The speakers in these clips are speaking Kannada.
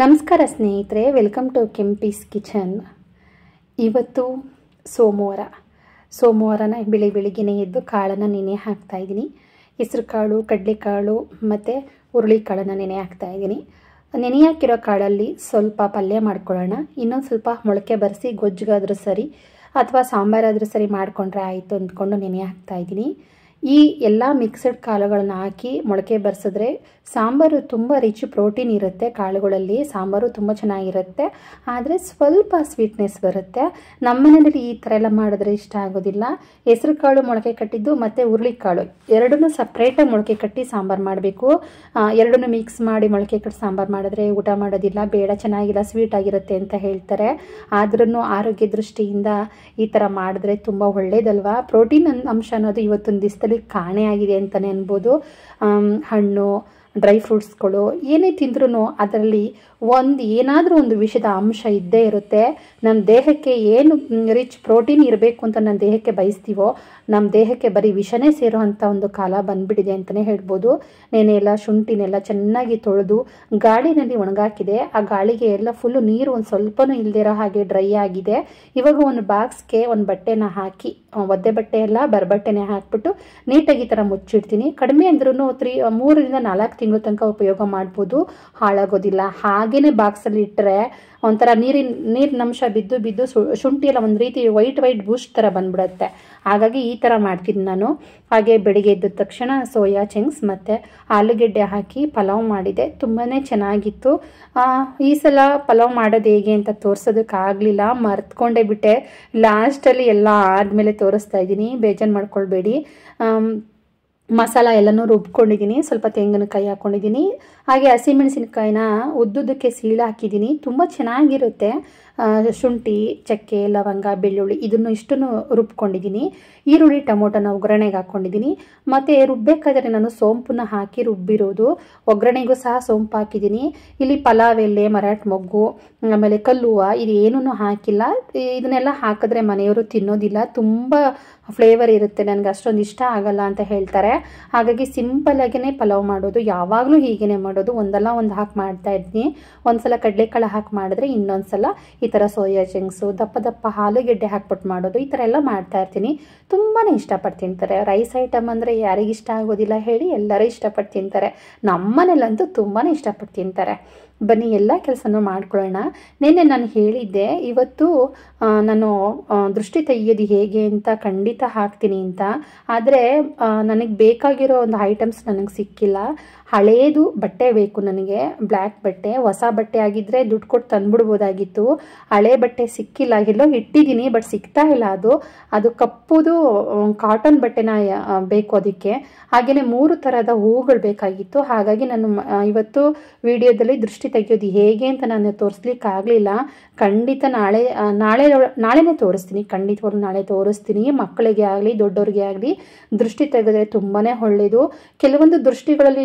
ನಮಸ್ಕಾರ ಸ್ನೇಹಿತರೆ ವೆಲ್ಕಮ್ ಟು ಕೆಂಪೀಸ್ ಕಿಚನ್ ಇವತ್ತು ಸೋಮವಾರ. ಸೋಮವಾರನ ಬೆಳಿ ಬೆಳಿಗ್ಗೆನೇ ಎದ್ದು ಕಾಳನ್ನು ನೆನೆ ಹಾಕ್ತಾಯಿದ್ದೀನಿ ಹೆಸರು ಕಾಳು ಕಡಲೆಕಾಳು ಮತ್ತು ಹುರುಳಿಕಾಳನ್ನು ನೆನೆ ಹಾಕ್ತಾಯಿದ್ದೀನಿ ನೆನೆ ಹಾಕಿರೋ ಕಾಳಲ್ಲಿ ಸ್ವಲ್ಪ ಪಲ್ಯ ಮಾಡ್ಕೊಳ್ಳೋಣ. ಇನ್ನೊಂದು ಸ್ವಲ್ಪ ಮೊಳಕೆ ಬರೆಸಿ ಗೊಜ್ಜುಗಾದರೂ ಸರಿ ಅಥವಾ ಸಾಂಬಾರಾದರೂ ಸರಿ ಮಾಡಿಕೊಂಡ್ರೆ ಆಯಿತು ಅಂದ್ಕೊಂಡು ನೆನೆ ಹಾಕ್ತಾ ಇದ್ದೀನಿ. ಈ ಎಲ್ಲ ಮಿಕ್ಸಡ್ ಕಾಳುಗಳನ್ನ ಹಾಕಿ ಮೊಳಕೆ ಬರೆಸಿದ್ರೆ ಸಾಂಬಾರು ತುಂಬ ರಿಚ್ ಪ್ರೋಟೀನ್ ಇರುತ್ತೆ ಕಾಳುಗಳಲ್ಲಿ. ಸಾಂಬಾರು ತುಂಬ ಚೆನ್ನಾಗಿರುತ್ತೆ. ಆದರೆ ಸ್ವಲ್ಪ ಸ್ವೀಟ್ನೆಸ್ ಬರುತ್ತೆ. ನಮ್ಮ ಮನೆಯಲ್ಲಿ ಈ ಥರ ಎಲ್ಲ ಮಾಡಿದ್ರೆ ಇಷ್ಟ ಆಗೋದಿಲ್ಲ. ಹೆಸರು ಕಾಳು ಮೊಳಕೆ ಕಟ್ಟಿದ್ದು ಮತ್ತು ಹುರುಳಿಕಾಳು ಎರಡನ್ನೂ ಸಪ್ರೇಟಾಗಿ ಮೊಳಕೆ ಕಟ್ಟಿ ಸಾಂಬಾರು ಮಾಡಬೇಕು. ಎರಡನ್ನೂ ಮಿಕ್ಸ್ ಮಾಡಿ ಮೊಳಕೆ ಕಟ್ಟಿ ಸಾಂಬಾರು ಮಾಡಿದ್ರೆ ಊಟ ಮಾಡೋದಿಲ್ಲ, ಬೇಡ, ಚೆನ್ನಾಗಿಲ್ಲ ಸ್ವೀಟ್ ಆಗಿರುತ್ತೆ ಅಂತ ಹೇಳ್ತಾರೆ. ಆದ್ರೂ ಆರೋಗ್ಯ ದೃಷ್ಟಿಯಿಂದ ಈ ಥರ ಮಾಡಿದ್ರೆ ತುಂಬ ಒಳ್ಳೇದಲ್ವಾ? ಪ್ರೋಟೀನ್ ಅಂಶ ಅನ್ನೋದು ಇವತ್ತೊಂದು ದಿವಸದಲ್ಲಿ ಕಾಣೆ ಆಗಿದೆ ಅಂತಲೇ ಅನ್ಬೋದು. ಹಣ್ಣು, ಡ್ರೈ ಫ್ರೂಟ್ಸ್ಗಳು ಏನೇ ತಿಂದ್ರೂ ಅದರಲ್ಲಿ ಒಂದು ಏನಾದರೂ ಒಂದು ವಿಷದ ಅಂಶ ಇದ್ದೇ ಇರುತ್ತೆ. ನಮ್ಮ ದೇಹಕ್ಕೆ ಏನು ರಿಚ್ ಪ್ರೋಟೀನ್ ಇರಬೇಕು ಅಂತ ನಮ್ಮ ದೇಹಕ್ಕೆ ಬಯಸ್ತೀವೋ ನಮ್ಮ ದೇಹಕ್ಕೆ ಬರೀ ವಿಷನೇ ಸೇರೋ ಅಂಥ ಒಂದು ಕಾಲ ಬಂದ್ಬಿಟ್ಟಿದೆ ಅಂತಲೇ ಹೇಳ್ಬೋದು. ನೆನೆಲ್ಲ ಶುಂಠಿನೆಲ್ಲ ಚೆನ್ನಾಗಿ ತೊಳೆದು ಗಾಳಿನಲ್ಲಿ ಒಣಗಾಕಿದೆ. ಆ ಗಾಳಿಗೆ ಎಲ್ಲ ಫುಲ್ಲು ನೀರು ಒಂದು ಸ್ವಲ್ಪನೂ ಇಲ್ಲದಿರೋ ಹಾಗೆ ಡ್ರೈ ಆಗಿದೆ. ಇವಾಗ ಒಂದು ಬಾಕ್ಸ್ಗೆ ಒಂದು ಬಟ್ಟೆನ ಹಾಕಿ ಒದ್ದೆ ಬಟ್ಟೆ ಎಲ್ಲ ಬರಬಟ್ಟೆನೇ ಹಾಕ್ಬಿಟ್ಟು ನೀಟಾಗಿ ಈ ಥರ ಮುಚ್ಚಿಡ್ತೀನಿ. ಕಡಿಮೆ ಅಂದ್ರೂ ತ್ರೀ ಮೂರರಿಂದ ನಾಲ್ಕು ತಿಂಗಳ ತನಕ ಉಪಯೋಗ ಮಾಡ್ಬೋದು. ಹಾಳಾಗೋದಿಲ್ಲ. ಹಾಗೇ ಬಾಕ್ಸಲ್ಲಿ ಇಟ್ಟರೆ ಒಂಥರ ನೀರಿನ ನೀರಿನ ಅಂಶ ಬಿದ್ದು ಬಿದ್ದು ಶುಂಠಿ ಎಲ್ಲ ಒಂದು ರೀತಿ ವೈಟ್ ವೈಟ್ ಬೂಸ್ಟ್ ಥರ ಬಂದ್ಬಿಡುತ್ತೆ. ಹಾಗಾಗಿ ಈ ಥರ ಮಾಡ್ತೀನಿ ನಾನು. ಹಾಗೆ ಬೆಳಿಗ್ಗೆ ಎದ್ದ ತಕ್ಷಣ ಸೋಯಾ ಚಂಕ್ಸ್ ಮತ್ತು ಆಲೂಗೆಡ್ಡೆ ಹಾಕಿ ಪಲಾವ್ ಮಾಡಿದೆ. ತುಂಬಾ ಚೆನ್ನಾಗಿತ್ತು. ಈ ಸಲ ಪಲಾವ್ ಮಾಡೋದು ಹೇಗೆ ಅಂತ ತೋರಿಸೋದಕ್ಕಾಗಲಿಲ್ಲ. ಮರ್ತ್ಕೊಂಡೇ ಬಿಟ್ಟೆ. ಲಾಸ್ಟಲ್ಲಿ ಎಲ್ಲ ಆದಮೇಲೆ ತೋರಿಸ್ತಾ ಇದ್ದೀನಿ. ಬೇಜಾರು ಮಾಡ್ಕೊಳ್ಬೇಡಿ. ಮಸಾಲ ಎಲ್ಲನೂ ರುಬ್ಕೊಂಡಿದ್ದೀನಿ. ಸ್ವಲ್ಪ ತೆಂಗಿನಕಾಯಿ ಹಾಕ್ಕೊಂಡಿದ್ದೀನಿ ಹಾಗೆ ಹಸಿಮೆಣಸಿನಕಾಯಿನ ಉದ್ದುದಕ್ಕೆ ಸೀಳು ಹಾಕಿದ್ದೀನಿ ತುಂಬ ಚೆನ್ನಾಗಿರುತ್ತೆ. ಶುಂಠಿ, ಚಕ್ಕೆ, ಲವಂಗ, ಬೆಳ್ಳುಳ್ಳಿ ಇದನ್ನು ಇಷ್ಟನ್ನು ರುಬ್ಕೊಂಡಿದ್ದೀನಿ. ಈರುಳ್ಳಿ ಟೊಮೊಟೊನ ಒಗ್ಗರಣೆಗೆ ಹಾಕ್ಕೊಂಡಿದ್ದೀನಿ. ಮತ್ತು ರುಬ್ಬೇಕಾದರೆ ನಾನು ಸೋಂಪನ್ನ ಹಾಕಿ ರುಬ್ಬಿರೋದು. ಒಗ್ಗರಣೆಗೂ ಸಹ ಸೋಂಪು ಹಾಕಿದ್ದೀನಿ. ಇಲ್ಲಿ ಪಲಾವ್, ಎಲೆ, ಮರಾಠ, ಮೊಗ್ಗು, ಆಮೇಲೆ ಕಲ್ಲುವ, ಇದು ಏನೂ ಹಾಕಿಲ್ಲ. ಇದನ್ನೆಲ್ಲ ಹಾಕಿದ್ರೆ ಮನೆಯವರು ತಿನ್ನೋದಿಲ್ಲ. ತುಂಬ ಫ್ಲೇವರ್ ಇರುತ್ತೆ. ನನಗೆ ಅಷ್ಟೊಂದು ಇಷ್ಟ ಆಗಲ್ಲ ಅಂತ ಹೇಳ್ತಾರೆ. ಹಾಗಾಗಿ ಸಿಂಪಲಾಗೇ ಪಲಾವ್ ಮಾಡೋದು. ಯಾವಾಗಲೂ ಹೀಗೇ ಮಾಡೋದು. ಒಂದಲ್ಲ ಒಂದು ಹಾಕಿ ಮಾಡ್ತಾ ಇದ್ದೀನಿ. ಒಂದ್ಸಲ ಕಡಲೆಕಾಳು ಹಾಕಿ ಮಾಡಿದ್ರೆ ಇನ್ನೊಂದ್ಸಲ ಈ ಥರ ಸೋಯಾ ಚಿಂಗ್ಸು, ದಪ್ಪ ದಪ್ಪ ಆಲೂಗೆಡ್ಡೆ ಹಾಕ್ಬಿಟ್ಟು ಮಾಡೋದು, ಈ ಥರ ಎಲ್ಲ ಮಾಡ್ತಾ ಇರ್ತೀನಿ. ತುಂಬಾ ಇಷ್ಟಪಟ್ಟು ತಿಂತಾರೆ. ರೈಸ್ ಐಟಮ್ ಅಂದರೆ ಯಾರಿಗಿಷ್ಟ ಆಗೋದಿಲ್ಲ ಹೇಳಿ ಎಲ್ಲರೂ ಇಷ್ಟಪಟ್ಟು ತಿಂತಾರೆ. ನಮ್ಮನೇಲಂತೂ ತುಂಬಾ ಇಷ್ಟಪಟ್ಟು ತಿಂತಾರೆ. ಬನ್ನಿ, ಎಲ್ಲ ಕೆಲಸನೂ ಮಾಡ್ಕೊಳ್ಳೋಣ. ನಿನ್ನೆ ನಾನು ಹೇಳಿದ್ದೆ, ಇವತ್ತು ನಾನು ದೃಷ್ಟಿ ತೆಗೆಯೋದು ಹೇಗೆ ಅಂತ ಖಂಡಿತ ಹಾಕ್ತೀನಿ ಅಂತ. ಆದರೆ ನನಗೆ ಬೇಕಾಗಿರೋ ಒಂದು ಐಟಮ್ಸ್ ನನಗೆ ಸಿಕ್ಕಿಲ್ಲ. ಹಳೇದು ಬಟ್ಟೆ ಬೇಕು ನನಗೆ ಬ್ಲ್ಯಾಕ್ ಬಟ್ಟೆ, ಹೊಸ ಬಟ್ಟೆ ಆಗಿದ್ದರೆ ದುಡ್ಡು ಕೊಟ್ಟು ತಂದ್ಬಿಡ್ಬೋದಾಗಿತ್ತು. ಹಳೆ ಬಟ್ಟೆ ಸಿಕ್ಕಿಲ್ಲ, ಎಲ್ಲೋ ಇಟ್ಟಿದ್ದೀನಿ ಬಟ್ ಸಿಗ್ತಾ ಇಲ್ಲ ಅದು. ಅದು ಕಪ್ಪುದು ಕಾಟನ್ ಬಟ್ಟೆನ ಬೇಕು ಅದಕ್ಕೆ. ಹಾಗೆಯೇ ಮೂರು ಥರದ ಹೂಗಳು ಬೇಕಾಗಿತ್ತು. ಹಾಗಾಗಿ ನಾನು ಇವತ್ತು ವಿಡಿಯೋದಲ್ಲಿ ದೃಷ್ಟಿ ತೆಗೆಯೋದು ಹೇಗೆ ಅಂತ ನಾನು ತೋರಿಸ್ಲಿಕ್ಕೆ ಆಗಲಿಲ್ಲ ಖಂಡಿತ ನಾಳೆ ನಾಳೆ ನಾಳೆನೇ ತೋರಿಸ್ತೀನಿ. ಖಂಡಿತವಾಗ್ಲೂ ನಾಳೆ ತೋರಿಸ್ತೀನಿ. ಮಕ್ಕಳಿಗೆ ಆಗಲಿ, ದೊಡ್ಡವ್ರಿಗೆ ಆಗಲಿ, ದೃಷ್ಟಿ ತೆಗೆದ್ರೆ ತುಂಬಾ ಒಳ್ಳೆಯದು ಕೆಲವೊಂದು ದೃಷ್ಟಿಗಳಲ್ಲಿ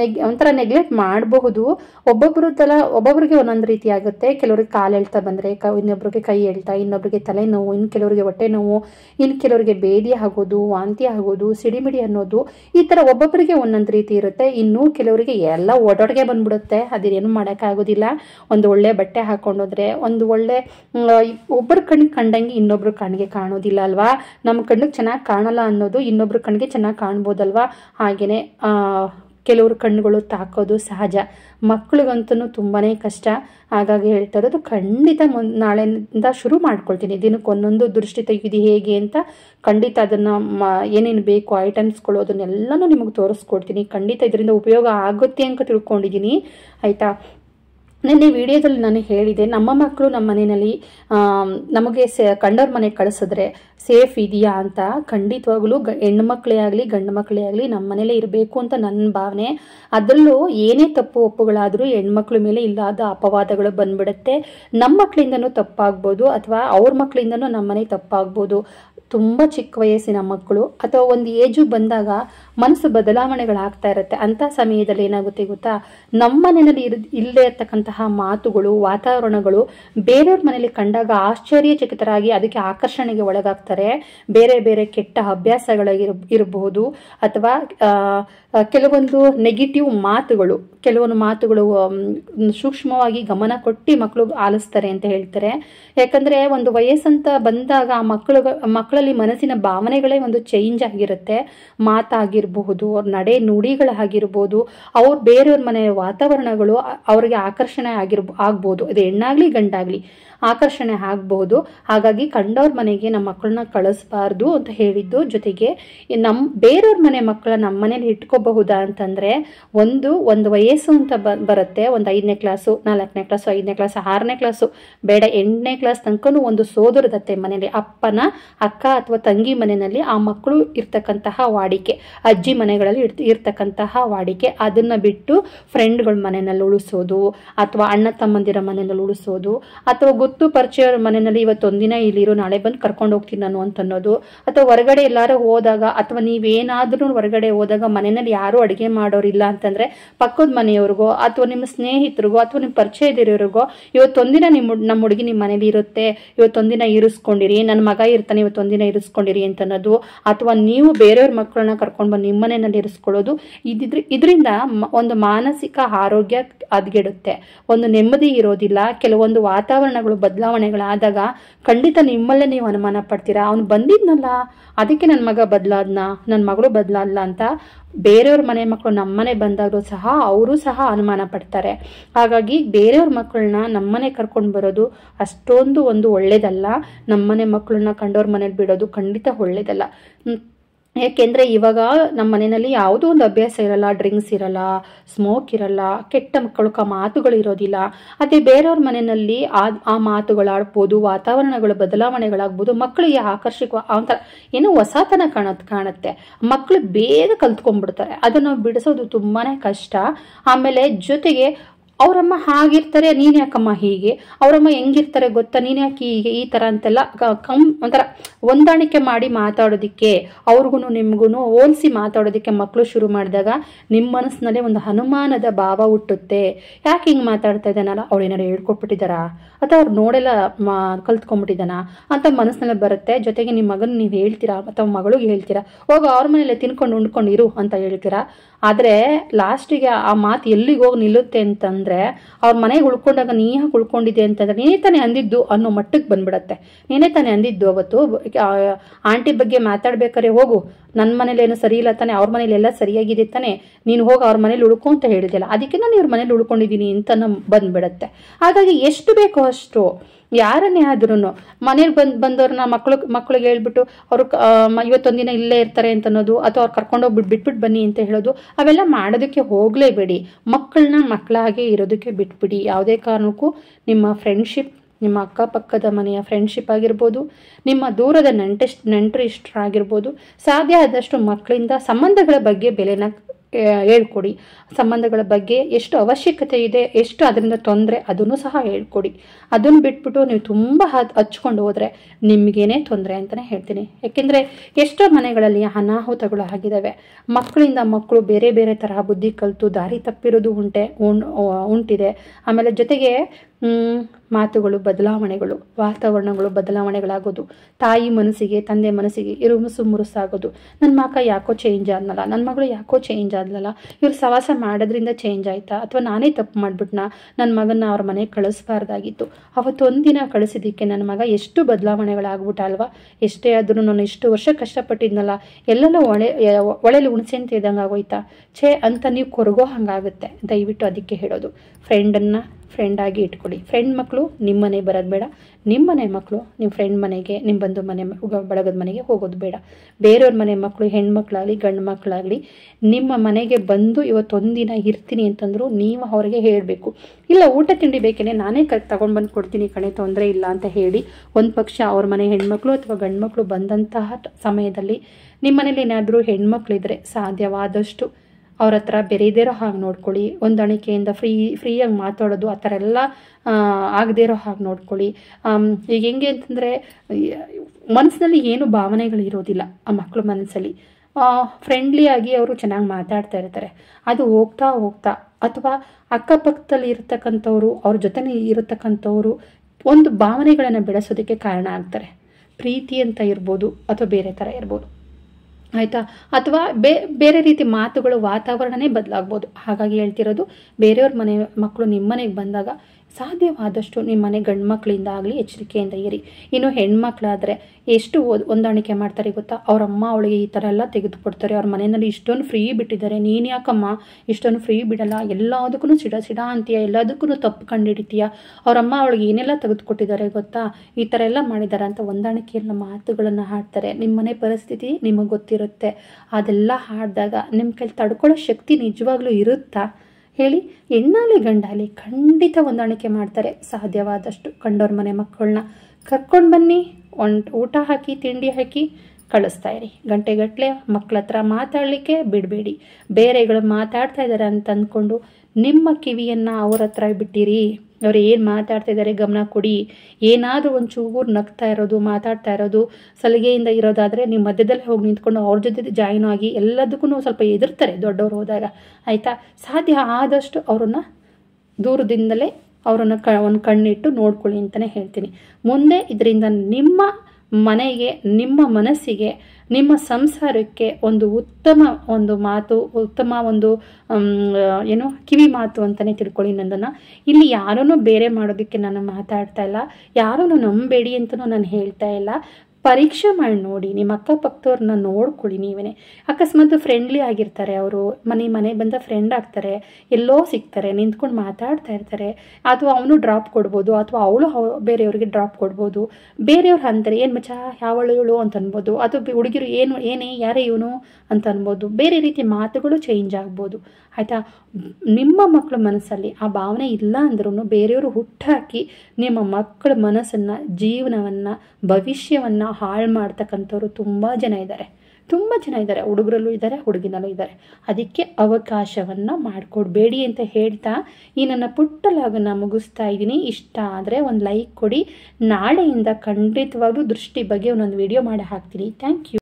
ನೆಗ್, ಒಂಥರ ನೆಗ್ಲೆಕ್ಟ್ ಮಾಡಬಹುದು. ಒಬ್ಬೊಬ್ಬರದ್ದೆಲ್ಲ ಒಬ್ಬೊಬ್ರಿಗೆ ಒಂದೊಂದು ರೀತಿ ಆಗುತ್ತೆ. ಕೆಲವ್ರಿಗೆ ಕಾಲು ಹೇಳ್ತಾ ಬಂದರೆ, ಕ, ಇನ್ನೊಬ್ರಿಗೆ ಕೈ ಎಳ್ತಾ ಇನ್ನೊಬ್ರಿಗೆ ತಲೆನೋವು ಇನ್ನು ಕೆಲವರಿಗೆ ಹೊಟ್ಟೆ ನೋವು ಇನ್ನು ಕೆಲವರಿಗೆ ಬೇದಿ ಆಗೋದು, ವಾಂತಿ ಆಗೋದು, ಸಿಡಿಮಿಡಿ ಅನ್ನೋದು, ಈ ಥರ ಒಬ್ಬೊಬ್ಬರಿಗೆ ಒಂದೊಂದು ರೀತಿ ಇರುತ್ತೆ. ಇನ್ನು ಕೆಲವರಿಗೆ ಎಲ್ಲ ಒಡೊಡೆಗೆ ಬಂದ್ಬಿಡುತ್ತೆ. ಅದೇನು ಮಾಡೋಕ್ಕಾಗೋದಿಲ್ಲ. ಒಂದು ಒಳ್ಳೆ ಬಟ್ಟೆ ಹಾಕೊಂಡೋದ್ರೆ ಒಂದು ಒಳ್ಳೆ ಒಬ್ಬರ ಕಣ್ಣಿಗೆ ಕಂಡಂಗೆ ಇನ್ನೊಬ್ರ ಕಣ್ಣಿಗೆ ಕಾಣೋದಿಲ್ಲ ಅಲ್ವಾ? ನಮ್ಮ ಕಣ್ಣಿಗೆ ಚೆನ್ನಾಗಿ ಕಾಣಲ್ಲ ಅನ್ನೋದು ಇನ್ನೊಬ್ರ ಕಣ್ಣಿಗೆ ಚೆನ್ನಾಗಿ ಕಾಣ್ಬೋದಲ್ವಾ? ಹಾಗೆಯೇ ಕೆಲವ್ರ ಕಣ್ಣುಗಳು ತಾಕೋದು ಸಹಜ. ಮಕ್ಳಿಗಂತೂ ತುಂಬಾ ಕಷ್ಟ. ಹಾಗಾಗಿ ಹೇಳ್ತಾ ಇರೋದು ಖಂಡಿತ ಮುನ್ ನಾಳೆಯಿಂದ ಶುರು ಮಾಡ್ಕೊಳ್ತೀನಿ. ದಿನಕ್ಕೆ ಒಂದೊಂದು ದೃಷ್ಟಿ ತೆಗೆದು ಹೇಗೆ ಅಂತ ಖಂಡಿತ ಅದನ್ನು, ಮ, ಏನೇನು ಬೇಕು, ಐಟಮ್ಸ್ಗಳು ಅದನ್ನೆಲ್ಲನೂ ನಿಮಗೆ ತೋರಿಸ್ಕೊಡ್ತೀನಿ. ಖಂಡಿತ ಇದರಿಂದ ಉಪಯೋಗ ಆಗುತ್ತೆ ಅಂತ ತಿಳ್ಕೊಂಡಿದ್ದೀನಿ. ಆಯಿತಾ? ನಿನ್ನೆ ವಿಡಿಯೋದಲ್ಲಿ ನಾನು ಹೇಳಿದೆ, ನಮ್ಮ ಮಕ್ಕಳು ನಮ್ಮ ಮನೆಯಲ್ಲಿ ನಮಗೆ ಸೇ, ಕಂಡವ್ರ ಮನೆಗೆ ಕಳಿಸಿದ್ರೆ ಸೇಫ್ ಇದೆಯಾ ಅಂತ ಖಂಡಿತವಾಗ್ಲೂ ಗ ಹೆಣ್ಣು ಮಕ್ಕಳೇ ಆಗಲಿ, ಗಂಡು ಮಕ್ಕಳೇ ಆಗಲಿ ನಮ್ಮ ಮನೇಲೇ ಇರಬೇಕು ಅಂತ ನನ್ನ ಭಾವನೆ. ಅದರಲ್ಲೂ ಏನೇ ತಪ್ಪು ಒಪ್ಪುಗಳಾದರೂ ಹೆಣ್ಮಕ್ಳ ಮೇಲೆ ಇಲ್ಲಾದ ಅಪವಾದಗಳು ಬಂದ್ಬಿಡುತ್ತೆ. ನಮ್ಮ ಮಕ್ಕಳಿಂದನೂ ತಪ್ಪಾಗ್ಬೋದು ಅಥವಾ ಅವ್ರ ಮಕ್ಕಳಿಂದನೂ ನಮ್ಮ ಮನೆ ತಪ್ಪಾಗ್ಬೋದು. ತುಂಬ ಚಿಕ್ಕ ವಯಸ್ಸಿನ ಮಕ್ಕಳು ಅಥವಾ ಒಂದು ಏಜು ಬಂದಾಗ ಮನಸ್ಸು ಬದಲಾವಣೆಗಳಾಗ್ತಾ ಇರುತ್ತೆ ಅಂಥ ಸಮಯದಲ್ಲಿ ಏನಾಗುತ್ತೆ ಗೊತ್ತಾ? ನಮ್ಮ ಮನೆಯಲ್ಲಿ ಇರ್, ಇಲ್ಲದೆ ಇರ್ತಕ್ಕಂತಹ ಮಾತುಗಳು, ವಾತಾವರಣಗಳು ಬೇರೆಯವ್ರ ಮನೇಲಿ ಕಂಡಾಗ ಆಶ್ಚರ್ಯಚಕಿತರಾಗಿ ಅದಕ್ಕೆ ಆಕರ್ಷಣೆಗೆ ಒಳಗಾಗ್ತಾರೆ. ಬೇರೆ ಬೇರೆ ಕೆಟ್ಟ ಅಭ್ಯಾಸಗಳಿರ ಇರಬಹುದು ಅಥವಾ ಕೆಲವೊಂದು ನೆಗೆಟಿವ್ ಮಾತುಗಳು, ಕೆಲವೊಂದು ಮಾತುಗಳು ಸೂಕ್ಷ್ಮವಾಗಿ ಗಮನ ಕೊಟ್ಟು ಮಕ್ಕಳು ಆಲಿಸ್ತಾರೆ ಅಂತ ಹೇಳ್ತಾರೆ. ಯಾಕಂದ್ರೆ ಒಂದು ವಯಸ್ಸಂತ ಬಂದಾಗ ಆ ಮಕ್ಕಳು ಮಕ್ಕಳಲ್ಲಿ ಮನಸ್ಸಿನ ಭಾವನೆಗಳೇ ಒಂದು ಚೇಂಜ್ ಆಗಿರುತ್ತೆ. ಮಾತಾಗಿರಬಹುದು, ಅವ್ರ ನಡೆ ನುಡಿಗಳಾಗಿರ್ಬೋದು ಅವ್ರು ಬೇರೆಯವ್ರ ಮನೆಯ ವಾತಾವರಣಗಳು ಅವರಿಗೆ ಆಕರ್ಷಣೆ ಆಗಿರ್ಬೋ, ಆಗ್ಬೋದು. ಅದು ಹೆಣ್ಣಾಗ್ಲಿ ಗಂಡಾಗ್ಲಿ. ಆಕರ್ಷಣೆ ಆಗಬಹುದು ಹಾಗಾಗಿ ಕಂಡವ್ರ ಮನೆಗೆ ನಮ್ಮ ಮಕ್ಕಳನ್ನ ಕಳಿಸ್ಬಾರ್ದು ಅಂತ ಹೇಳಿದ್ದು. ಜೊತೆಗೆ ನಮ್ಮ ಬೇರೆಯವ್ರ ಮನೆ ಮಕ್ಕಳ ನಮ್ಮ ಮನೇಲಿ ಇಟ್ಕೋಬಹುದಾ ಅಂತಂದ್ರೆ ಒಂದು ಒಂದು ವಯಸ್ಸು ಅಂತ ಬ- ಬರುತ್ತೆ. ಒಂದು ಐದನೇ ಕ್ಲಾಸು, ನಾಲ್ಕನೇ ಕ್ಲಾಸು, ಐದನೇ ಕ್ಲಾಸು, ಆರನೇ ಕ್ಲಾಸು, ಬೇಡ, ಎಂಟನೇ ಕ್ಲಾಸ್ ತನಕನೂ ಒಂದು ಸೋದರದತ್ತೆ ಮನೆಯಲ್ಲಿ ಅಪ್ಪನ ಅಕ್ಕ ಅಥವಾ ತಂಗಿ ಮನೆಯಲ್ಲಿ ಆ ಮಕ್ಕಳು ಇರ್ತಕ್ಕಂತಹ ವಾಡಿಕೆ, ಅಜ್ಜಿ ಮನೆಗಳಲ್ಲಿ ಇರ್ತ, ಇರ್ತಕ್ಕಂತಹ ವಾಡಿಕೆ. ಅದನ್ನ ಬಿಟ್ಟು ಫ್ರೆಂಡ್ಗಳ ಮನೆಯಲ್ಲಿ ಉಳಿಸೋದು, ಅಥವಾ ಅಣ್ಣ ತಮ್ಮಂದಿರ ಮನೆಯಲ್ಲಿ ಉಳಿಸೋದು, ಅಥವಾ ಗೊತ್ತು ಪರಿಚಯ ಮನೆಯಲ್ಲಿ ಇವತ್ತೊಂದಿನ ಇಲ್ಲಿರು ನಾಳೆ ಬಂದು ಕರ್ಕೊಂಡು ಹೋಗ್ತೀನಿ ನಾನು ಅಂತ ಅನ್ನೋದು ಅಥವಾ ಹೊರಗಡೆ ಎಲ್ಲಾರು ಹೋದಾಗ ಅಥವಾ ನೀವೇನಾದ್ರೂ ಹೊರಗಡೆ ಹೋದಾಗ ಮನೆಯಲ್ಲಿ ಯಾರು ಅಡುಗೆ ಮಾಡೋರಿಲ್ಲ ಅಂತಂದ್ರೆ ಪಕ್ಕದ ಮನೆಯವ್ರಿಗೋ ಅಥವಾ ನಿಮ್ಮ ಸ್ನೇಹಿತರಿಗೋ ಅಥವಾ ನಿಮ್ಮ ಪರಿಚಯದಿರೋರಿಗೋ ಇವತ್ತೊಂದಿನ ನಿಮ್ಮ ನಮ್ಮ ಹುಡುಗಿ ನಿಮ್ಮ ಮನೇಲಿ ಇರುತ್ತೆ. ಇವತ್ತೊಂದಿನ ಇರಿಸ್ಕೊಂಡಿರಿ, ನನ್ನ ಮಗ ಇರ್ತಾನೆ ಇವತ್ತೊಂದಿನ ಇರಿಸ್ಕೊಂಡಿರಿ ಅಂತ ಅನ್ನೋದು ಅಥವಾ ನೀವು ಬೇರೆಯವ್ರ ಮಕ್ಕಳನ್ನ ಕರ್ಕೊಂಡು ಬಂದು ನಿಮ್ಮ ಮನೆಯಲ್ಲಿ ಇರಿಸ್ಕೊಳ್ಳೋದು. ಇದ್ರ ಇದರಿಂದ ಒಂದು ಮಾನಸಿಕ ಆರೋಗ್ಯ ಹದಗೆಡುತ್ತೆ ಒಂದು ನೆಮ್ಮದಿ ಇರೋದಿಲ್ಲ. ಕೆಲವೊಂದು ವಾತಾವರಣಗಳು ಬದಲಾವಣೆಗಳಾದಾಗ ಖಂಡಿತ ನಿಮ್ಮಲ್ಲೇ ನೀವು ಅನುಮಾನ ಪಡ್ತೀರಾ? ಅವ್ನು ಬಂದಿದ್ನಲ್ಲ, ಅದಕ್ಕೆ ನನ್ನ ಮಗ ಬದಲಾದ್ನ? ನನ್ನ ಮಗಳು ಬದಲಾದ್ಲ ಅಂತ ಬೇರೆಯವ್ರ ಮನೆ ಮಕ್ಕಳು ನಮ್ಮನೆ ಬಂದಾಗಲೂ ಸಹ ಅವರು ಸಹ ಅನುಮಾನ ಪಡ್ತಾರೆ. ಹಾಗಾಗಿ ಬೇರೆಯವ್ರ ಮಕ್ಕಳನ್ನ ನಮ್ಮನೆ ಕರ್ಕೊಂಡು ಬರೋದು ಅಷ್ಟೊಂದು ಒಂದು ಒಳ್ಳೇದಲ್ಲ. ನಮ್ಮನೆ ಮಕ್ಕಳನ್ನ ಕಂಡವ್ರ ಮನೇಲಿ ಬಿಡೋದು ಖಂಡಿತ ಒಳ್ಳೇದಲ್ಲ. ಯಾಕೆಂದ್ರೆ ಇವಾಗ ನಮ್ಮ ಮನೆಯಲ್ಲಿ ಯಾವುದೋ ಒಂದು ಅಭ್ಯಾಸ ಇರಲ್ಲ ಡ್ರಿಂಕ್ಸ್ ಇರಲ್ಲ ಸ್ಮೋಕ್ ಇರಲ್ಲ, ಕೆಟ್ಟ ಮಕ್ಕಳು ಮಾತುಗಳು ಇರೋದಿಲ್ಲ. ಅದೇ ಬೇರೆಯವ್ರ ಮನೆಯಲ್ಲಿ ಆ ಆ ಮಾತುಗಳಾಡ್ಬೋದು, ವಾತಾವರಣಗಳು ಬದಲಾವಣೆಗಳಾಗ್ಬೋದು, ಮಕ್ಕಳಿಗೆ ಆಕರ್ಷಕ ಒಂಥರ ಏನೋ ಹೊಸತನ ಕಾಣತ್, ಕಾಣುತ್ತೆ. ಮಕ್ಕಳು ಬೇಗ ಕಲ್ತ್ಕೊಂಡ್ಬಿಡ್ತಾರೆ. ಅದನ್ನು ಬಿಡಿಸೋದು ತುಂಬಾ ಕಷ್ಟ. ಆಮೇಲೆ ಜೊತೆಗೆ ಅವರಮ್ಮ ಹಾಗಿರ್ತಾರೆ, ನೀನು ಯಾಕಮ್ಮ ಹೀಗೆ? ಅವರಮ್ಮ ಹೆಂಗಿರ್ತಾರೆ ಗೊತ್ತಾ? ನೀನು ಯಾಕೆ ಹೀಗೆ? ಈ ಥರ ಅಂತೆಲ್ಲ ಕ- ಒಂಥರ ಹೊಂದಾಣಿಕೆ ಮಾಡಿ ಮಾತಾಡೋದಿಕ್ಕೆ ಅವ್ರಿಗೂ ನಿಮ್ಗೂ ಹೋಲಿಸಿ ಮಾತಾಡೋದಿಕ್ಕೆ ಮಕ್ಕಳು ಶುರು ಮಾಡಿದಾಗ ನಿಮ್ಮ ಮನಸ್ಸಿನಲ್ಲಿ ಒಂದು ಅನುಮಾನದ ಭಾವ ಹುಟ್ಟುತ್ತೆ. ಯಾಕೆ ಹಿಂಗೆ ಮಾತಾಡ್ತಾ ಇದ್ದಾನಲ್ಲ? ಅವಳು ಏನಾರು ಹೇಳ್ಕೊಟ್ಬಿಟ್ಟಿದ್ದಾರಾ? ಅಥವಾ ಅವ್ರು ನೋಡೆಲ್ಲ ಮಾ ಕಲ್ತ್ಕೊಂಡ್ಬಿಟ್ಟಿದ್ದಾನ? ಅಂತ ಮನಸ್ಸಿನಲ್ಲಿ ಬರುತ್ತೆ. ಜೊತೆಗೆ ನಿಮ್ಮ ಮಗನ ನೀವು ಹೇಳ್ತೀರಾ? ಅಥವಾ ಮಗಳಿಗೆ ಹೇಳ್ತೀರಾ? ಹೋಗ ಅವ್ರ ಮನೇಲೆ ತಿನ್ಕೊಂಡು ಉಂಡ್ಕೊಂಡು ಇರು ಅಂತ ಹೇಳ್ತೀರಾ? ಆದರೆ ಲಾಸ್ಟಿಗೆ ಆ ಮಾತು ಎಲ್ಲಿಗೆ ನಿಲ್ಲುತ್ತೆ ಅಂತಂದ್ರೆ ಅವ್ರ ಮನೆಗೆ ಉಳ್ಕೊಂಡಾಗ ನೀ ಯಾಕೆ ಉಳ್ಕೊಂಡಿದ್ದೆ ಅಂತಂದ್ರೆ ನೀನೇ ತಾನೇ ಅಂದಿದ್ದು ಅನ್ನೋ ಮಟ್ಟಕ್ಕೆ ಬಂದ್ಬಿಡತ್ತೆ. ನೀನೇ ತಾನೇ ಅಂದಿದ್ದು ಅವತ್ತು ಆಂಟಿ ಬಗ್ಗೆ ಮಾತಾಡ್ಬೇಕಾರೆ ಹೋಗು ನನ್ನ ಮನೇಲಿ ಏನು ಸರಿ ಇಲ್ಲ ತಾನೆ, ಅವ್ರ ಮನೇಲಿ ಎಲ್ಲ ಸರಿಯಾಗಿದೆ ತಾನೆ, ನೀನು ಹೋಗಿ ಅವ್ರ ಮನೇಲಿ ಉಳ್ಕೊ ಅಂತ ಹೇಳಿದಿಲ್ಲ ಅದಕ್ಕೆ ನಾನು ಇವ್ರ ಮನೇಲಿ ಉಳ್ಕೊಂಡಿದ್ದೀನಿ ಅಂತ ನಮ್ ಬಂದ್ಬಿಡತ್ತೆ. ಹಾಗಾಗಿ ಎಷ್ಟು ಬೇಕೋ ಅಷ್ಟು ಯಾರನ್ನೇ ಆದ್ರೂ ಮನೆಗೆ ಬಂದ್, ಬಂದವ್ರನ್ನ ಮಕ್ಳು ಮಕ್ಕಳಿಗೆ ಹೇಳ್ಬಿಟ್ಟು ಅವರು ಇವತ್ತೊಂದಿನ ಇಲ್ಲೇ ಇರ್ತಾರೆ ಅಂತ ಅನ್ನೋದು ಅಥವಾ ಅವ್ರು ಕರ್ಕೊಂಡೋಗ್ಬಿಟ್ಟು ಬಿಟ್ಬಿಟ್ಟು ಬನ್ನಿ ಅಂತ ಹೇಳೋದು ಅವೆಲ್ಲ ಮಾಡೋದಕ್ಕೆ ಹೋಗಲೇಬೇಡಿ. ಮಕ್ಕಳನ್ನ ಮಕ್ಕಳಾಗೆ ಇರೋದಕ್ಕೆ ಬಿಟ್ಬಿಡಿ. ಯಾವುದೇ ಕಾರಣಕ್ಕೂ ನಿಮ್ಮ ಫ್ರೆಂಡ್ಶಿಪ್, ನಿಮ್ಮ ಅಕ್ಕಪಕ್ಕದ ಮನೆಯ ಫ್ರೆಂಡ್ಶಿಪ್ ಆಗಿರ್ಬೋದು, ನಿಮ್ಮ ದೂರದ ನೆಂಟೆಸ್ಟ್ ನೆಂಟರಿಷ್ಟರಾಗಿರ್ಬೋದು, ಸಾಧ್ಯ ಆದಷ್ಟು ಮಕ್ಕಳಿಂದ ಸಂಬಂಧಗಳ ಬಗ್ಗೆ ಬೆಲೆನ ಹೇಳ್ಕೊಡಿ. ಸಂಬಂಧಗಳ ಬಗ್ಗೆ ಎಷ್ಟು ಅವಶ್ಯಕತೆ ಇದೆ, ಎಷ್ಟು ಅದರಿಂದ ತೊಂದರೆ, ಅದನ್ನು ಸಹ ಹೇಳ್ಕೊಡಿ. ಅದನ್ನು ಬಿಟ್ಬಿಟ್ಟು ನೀವು ತುಂಬ ಹಚ್ಕೊಂಡು ಹೋದರೆ ನಿಮಗೇನೆ ತೊಂದರೆ ಅಂತಲೇ ಹೇಳ್ತೀನಿ. ಯಾಕೆಂದರೆ ಎಷ್ಟೋ ಮನೆಗಳಲ್ಲಿ ಅನಾಹುತಗಳು ಆಗಿದ್ದಾವೆ. ಮಕ್ಕಳಿಂದ ಮಕ್ಕಳು ಬೇರೆ ಬೇರೆ ತರಹ ಬುದ್ಧಿ ಕಲಿತು ದಾರಿ ತಪ್ಪಿರೋದು ಉಂಟೆ ಉಂಟಿದೆ. ಆಮೇಲೆ ಜೊತೆಗೆ ಮಾತುಗಳು, ಬದಲಾವಣೆಗಳು, ವಾತಾವರಣಗಳು ಬದಲಾವಣೆಗಳಾಗೋದು. ತಾಯಿ ಮನಸ್ಸಿಗೆ, ತಂದೆ ಮನಸ್ಸಿಗೆ ಇರುಮುಸು ಮುರುಸಾಗೋದು. ನನ್ನ ಮಗ ಯಾಕೋ ಚೇಂಜ್ ಆದ್ನಲ್ಲ ನನ್ನ ಮಗಳು ಯಾಕೋ ಚೇಂಜ್ ಆದ್ಲಲ್ಲ ಇವ್ರು ಸವಾಸ ಮಾಡೋದ್ರಿಂದ ಚೇಂಜ್ ಆಯ್ತಾ? ಅಥವಾ ನಾನೇ ತಪ್ಪು ಮಾಡ್ಬಿಟ್ನಾ? ನನ್ನ ಮಗನ ಅವ್ರ ಮನೆಗೆ ಕಳಿಸ್ಬಾರ್ದಾಗಿತ್ತು. ಅವತ್ತು ಒಂದಿನ ಕಳಿಸಿದ್ದಕ್ಕೆ ನನ್ನ ಮಗ ಎಷ್ಟು ಬದಲಾವಣೆಗಳಾಗ್ಬಿಟ್ಟ ಅಲ್ವಾ ಎಷ್ಟೇ ಆದ್ರೂ ನಾನು ಎಷ್ಟು ವರ್ಷ ಕಷ್ಟಪಟ್ಟಿದ್ನಲ್ಲ, ಎಲ್ಲೆಲ್ಲ ಒಳೆ ಒಳೆಲಿ ಅಂತ ಇದ್ದಂಗೆ ಆಗೋಯ್ತಾ ಛೇ, ಅಂತ ನೀವು ಕೊರಗೋ ಹಂಗಾಗುತ್ತೆ. ದಯವಿಟ್ಟು ಅದಕ್ಕೆ ಹೇಳೋದು. ಫ್ರೆಂಡನ್ನು ಫ್ರೆಂಡ್ ಆಗಿ ಇಟ್ಕೊಳ್ಳಿ. ಫ್ರೆಂಡ್ ಮಕ್ಕಳು ನಿಮ್ಮ ಮನೆ ಬರೋದು ಬೇಡ. ನಿಮ್ಮ ಮನೆ ಮಕ್ಕಳು ನಿಮ್ಮ ಫ್ರೆಂಡ್ ಮನೆಗೆ ನಿಮ್ಮ ಬಂಧು ಮನೆ ಬಳಗದ ಮನೆಗೆ ಹೋಗೋದು ಬೇಡ. ಬೇರೆಯವ್ರ ಮನೆ ಮಕ್ಕಳು ಹೆಣ್ಮಕ್ಳಾಗಲಿ ಗಂಡು ಮಕ್ಕಳಾಗಲಿ ನಿಮ್ಮ ಮನೆಗೆ ಬಂದು ಇವತ್ತೊಂದಿನ ಇರ್ತೀನಿ ಅಂತಂದ್ರು ನೀವು ಅವರಿಗೆ ಹೇಳಬೇಕು. ಇಲ್ಲ, ಊಟ ತಿಂಡಿ ಬೇಕೇನೆ, ನಾನೇ ಕ, ತಗೊಂಡು ಬಂದು ಕೊಡ್ತೀನಿ ಕಣೆ, ತೊಂದರೆ ಇಲ್ಲ ಅಂತ ಹೇಳಿ ಒಂದು ಪಕ್ಷ ಅವ್ರ ಮನೆ ಹೆಣ್ಮಕ್ಳು ಅಥವಾ ಗಂಡು ಮಕ್ಕಳು ಬಂದಂತಹ ಸಮಯದಲ್ಲಿ ನಿಮ್ಮ ಮನೇಲಿ ಏನಾದರೂ ಹೆಣ್ಮಕ್ಳಿದ್ರೆ ಸಾಧ್ಯವಾದಷ್ಟು ಅವ್ರ ಹತ್ರ ಬೆರೀದಿರೋ ಹಾಗೆ ನೋಡ್ಕೊಳ್ಳಿ. ಹೊಂದಾಣಿಕೆಯಿಂದ ಫ್ರೀ ಫ್ರೀಯಾಗಿ ಮಾತಾಡೋದು ಆ ಥರ ಎಲ್ಲ ಆಗದೇ ಇರೋ ಹಾಗೆ ನೋಡ್ಕೊಳ್ಳಿ. ಈಗ ಹೆಂಗೆ ಅಂತಂದರೆ ಮನಸ್ಸಿನಲ್ಲಿ ಏನು ಭಾವನೆಗಳು ಇರೋದಿಲ್ಲ ಆ ಮಕ್ಕಳ ಮನಸ್ಸಲ್ಲಿ ಫ್ರೆಂಡ್ಲಿಯಾಗಿ ಅವರು ಚೆನ್ನಾಗಿ ಮಾತಾಡ್ತಾ ಇರ್ತಾರೆ. ಅದು ಹೋಗ್ತಾ ಹೋಗ್ತಾ, ಅಥವಾ ಅಕ್ಕಪಕ್ಕದಲ್ಲಿ ಇರತಕ್ಕಂಥವ್ರು, ಅವ್ರ ಜೊತೆ ಇರತಕ್ಕಂಥವ್ರು ಒಂದು ಭಾವನೆಗಳನ್ನು ಬೆಳೆಸೋದಕ್ಕೆ ಕಾರಣ ಆಗ್ತಾರೆ. ಪ್ರೀತಿ ಅಂತ ಇರ್ಬೋದು ಅಥವಾ ಬೇರೆ ಥರ ಇರ್ಬೋದು. ಆಯಿತಾ? ಅಥವಾ ಬೇ, ಬೇರೆ ರೀತಿ ಮಾತುಗಳು ವಾತಾವರಣನೇ ಬದಲಾಗ್ಬೋದು. ಹಾಗಾಗಿ ಹೇಳ್ತಿರೋದು, ಬೇರೆಯವ್ರ ಮನೆ ಮಕ್ಕಳು ನಿಮ್ಮ ಮನೆಗೆ ಬಂದಾಗ ಸಾಧ್ಯವಾದಷ್ಟು ನಿಮ್ಮ ಮನೆ ಗಂಡು ಮಕ್ಕಳಿಂದ ಆಗಲಿ ಎಚ್ಚರಿಕೆಯಿಂದ ಇರಿ. ಇನ್ನು ಹೆಣ್ಮಕ್ಳಾದರೆ ಎಷ್ಟು ಹೊಂದಾಣಿಕೆ ಮಾಡ್ತಾರೆ ಗೊತ್ತಾ? ಅವ್ರ ಅಮ್ಮ ಅವಳಿಗೆ ಈ ಥರ ಎಲ್ಲ ತೆಗೆದುಕೊಡ್ತಾರೆ. ಅವ್ರ ಮನೆಯಲ್ಲಿ ಇಷ್ಟೊಂದು ಫ್ರೀ ಬಿಟ್ಟಿದ್ದಾರೆ. ನೀನು ಯಾಕಮ್ಮ ಇಷ್ಟೊಂದು ಫ್ರೀ ಬಿಡಲ್ಲ? ಎಲ್ಲದಕ್ಕೂ ಸಿಡ ಸಿಡ ಅಂತೀಯ? ಎಲ್ಲದಕ್ಕೂ ತಪ್ಪು ಕಂಡುಹಿಡಿತೀಯ ಅವರಮ್ಮ ಅವಳಿಗೆ ಏನೆಲ್ಲ ತೆಗೆದುಕೊಟ್ಟಿದ್ದಾರೆ ಗೊತ್ತಾ? ಈ ಥರ ಎಲ್ಲ ಮಾಡಿದ್ದಾರೆ ಅಂತ ಹೊಂದಾಣಿಕೆಯನ್ನು ಮಾತುಗಳನ್ನು ಹಾಡ್ತಾರೆ. ನಿಮ್ಮ ಮನೆ ಪರಿಸ್ಥಿತಿ ನಿಮಗೆ ಗೊತ್ತಿರುತ್ತೆ. ಅದೆಲ್ಲ ಹಾಡಿದಾಗ ನಿಮ್ಮ ಕೈಲಿ ತಡ್ಕೊಳ್ಳೋ ಶಕ್ತಿ ನಿಜವಾಗ್ಲೂ ಇರುತ್ತಾ? ಹೇಳಿ ಹೆಣ್ಣಾಲಿ ಗಂಡಾಲಿ ಖಂಡಿತ ಹೊಂದಾಣಿಕೆ ಮಾಡ್ತಾರೆ. ಸಾಧ್ಯವಾದಷ್ಟು ಕಂಡೋರ್ ಮನೆ ಮಕ್ಕಳನ್ನ ಕರ್ಕೊಂಡು ಬನ್ನಿ, ಒಂದು ಊಟ ಹಾಕಿ, ತಿಂಡಿ ಹಾಕಿ ಕಳಿಸ್ತಾ ಇರಿ. ಗಂಟೆಗಟ್ಟಲೆ ಮಕ್ಕಳ ಹತ್ರ ಮಾತಾಡಲಿಕ್ಕೆ ಬಿಡಬೇಡಿ. ಬೇರೆಗಳು ಮಾತಾಡ್ತಾ ಇದ್ದಾರೆ ಅಂತ ಅಂದ್ಕೊಂಡು ನಿಮ್ಮ ಕಿವಿಯನ್ನು ಅವ್ರ ಹತ್ರ ಬಿಟ್ಟಿರಿ. ಅವ್ರು ಏನು ಮಾತಾಡ್ತಾ ಇದ್ದಾರೆ ಗಮನ ಕೊಡಿ. ಏನಾದರೂ ಒಂದು ನಗ್ತಾ ಇರೋದು, ಮಾತಾಡ್ತಾ ಇರೋದು, ಸಲಿಗೆಯಿಂದ ಇರೋದಾದರೆ ನೀವು ಮಧ್ಯದಲ್ಲೇ ಹೋಗಿ ನಿಂತ್ಕೊಂಡು ಅವ್ರ ಜೊತೆ ಜಾಯಿನ್ ಆಗಿ ಎಲ್ಲದಕ್ಕೂ ಸ್ವಲ್ಪ ಎದುರ್ತಾರೆ ದೊಡ್ಡವರು ಹೋದಾಗ. ಆಯಿತಾ? ಸಾಧ್ಯ ಆದಷ್ಟು ಅವರನ್ನು ದೂರದಿಂದಲೇ ಅವರನ್ನು ಕ, ಒಂದು ಕಣ್ಣಿಟ್ಟು ನೋಡ್ಕೊಳ್ಳಿ ಅಂತಲೇ ಹೇಳ್ತೀನಿ. ಮುಂದೆ ಇದರಿಂದ ನಿಮ್ಮ ಮನೆಗೆ, ನಿಮ್ಮ ಮನಸ್ಸಿಗೆ, ನಿಮ್ಮ ಸಂಸಾರಕ್ಕೆ ಒಂದು ಉತ್ತಮ ಒಂದು ಮಾತು, ಉತ್ತಮ ಒಂದು ಏನು ಕಿವಿ ಮಾತು ಅಂತಲೇ ತಿಳ್ಕೊಳ್ಳಿ ನನ್ನನ್ನು ಇಲ್ಲಿ ಯಾರನ್ನೂ ಬೇರೆ ಮಾಡೋದಕ್ಕೆ ನಾನು ಮಾತಾಡ್ತಾ ಇಲ್ಲ. ಯಾರನ್ನು ನಂಬೇಡಿ ಅಂತಲೂ ನಾನು ಹೇಳ್ತಾ ಇಲ್ಲ. ಪರೀಕ್ಷೆ ಮಾಡಿ ನೋಡಿ, ನಿಮ್ಮ ಅಕ್ಕಪಕ್ಕದವ್ರನ್ನ ನೋಡ್ಕೊಳ್ಳಿ ನೀವೇ ಅಕಸ್ಮಾತ್ ಫ್ರೆಂಡ್ಲಿ ಆಗಿರ್ತಾರೆ ಅವರು, ಮನೆ ಮನೆ ಬಂದ ಫ್ರೆಂಡ್ ಆಗ್ತಾರೆ, ಎಲ್ಲೋ ಸಿಗ್ತಾರೆ, ನಿಂತ್ಕೊಂಡು ಮಾತಾಡ್ತಾ ಇರ್ತಾರೆ. ಅಥವಾ ಅವನು ಡ್ರಾಪ್ ಕೊಡ್ಬೋದು, ಅಥವಾ ಅವಳು ಬೇರೆಯವ್ರಿಗೆ ಡ್ರಾಪ್ ಕೊಡ್ಬೋದು. ಬೇರೆಯವ್ರು ಅಂತಾರೆ, ಏನು ಮಚ್ಚ, ಯಾವಳು ಅಂತ ಅನ್ಬೋದು. ಅಥವಾ ಹುಡುಗಿರು ಏನು, ಏನೇ, ಯಾರೇ ಇವನು ಅಂತ ಅನ್ಬೋದು. ಬೇರೆ ರೀತಿ ಮಾತುಗಳು ಚೇಂಜ್ ಆಗ್ಬೋದು. ಆಯಿತಾ? ನಿಮ್ಮ ಮಕ್ಕಳ ಮನಸ್ಸಲ್ಲಿ ಆ ಭಾವನೆ ಇಲ್ಲ ಅಂದ್ರೂ ಬೇರೆಯವರು ಹುಟ್ಟಾಕಿ ನಿಮ್ಮ ಮಕ್ಕಳ ಮನಸ್ಸನ್ನು, ಜೀವನವನ್ನು, ಭವಿಷ್ಯವನ್ನು ಹಾಳು ಮಾಡ್ತಕ್ಕಂಥವ್ರು ತುಂಬ ಜನ ಇದ್ದಾರೆ ತುಂಬ ಜನ ಇದ್ದಾರೆ ಹುಡುಗರಲ್ಲೂ ಇದ್ದಾರೆ ಹುಡುಗಿನಲ್ಲೂ ಇದ್ದಾರೆ ಅದಕ್ಕೆ ಅವಕಾಶವನ್ನು ಮಾಡಿಕೊಡ್ಬೇಡಿ ಅಂತ ಹೇಳ್ತಾ ಈ ನನ್ನ ಪುಟ್ಟ ಲಾಗನ್ನು ಮುಗಿಸ್ತಾ ಇದ್ದೀನಿ. ಇಷ್ಟ ಆದರೆ ಒಂದು ಲೈಕ್ ಕೊಡಿ. ನಾಳೆಯಿಂದ ಖಂಡಿತವಾಗ್ಲೂ ದೃಷ್ಟಿ ಬಗ್ಗೆ ಒಂದೊಂದು ವಿಡಿಯೋ ಮಾಡಿ ಹಾಕ್ತೀನಿ. Thank you